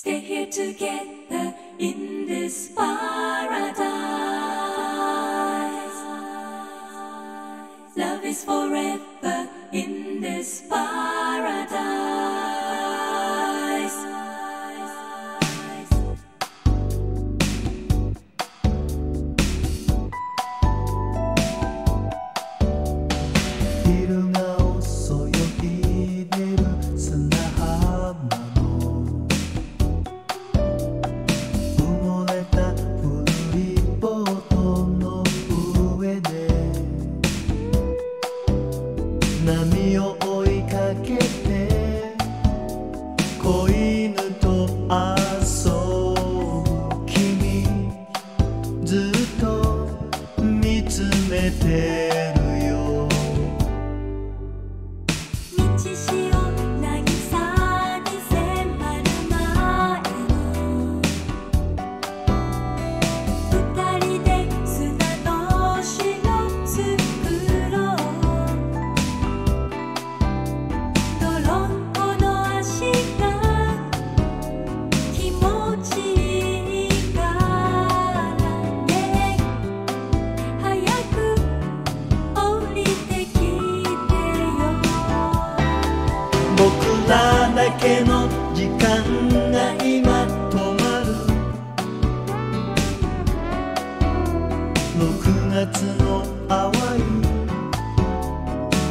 Stay here together in this paradise. Love is forever in this paradise. You'll so you'll. れるよ」「道し夏の淡い。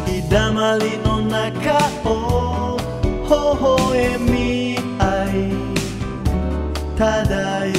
日だまりの中を微笑み合い漂う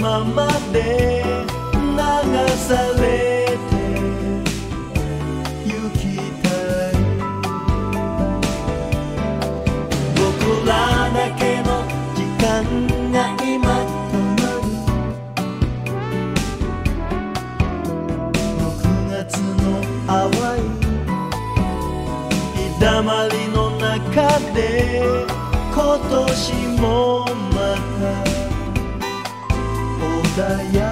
ままで流されて行きたい。僕らだけの時間が今止まる。6月の淡い陽だまりの中で今年も的眼